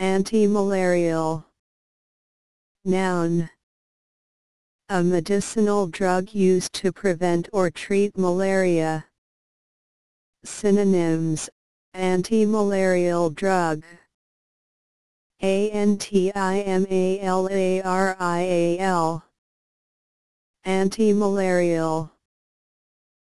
Antimalarial. Noun. A medicinal drug used to prevent or treat malaria. Synonyms. Antimalarial drug. A-N-T-I-M-A-L-A-R-I-A-L Antimalarial.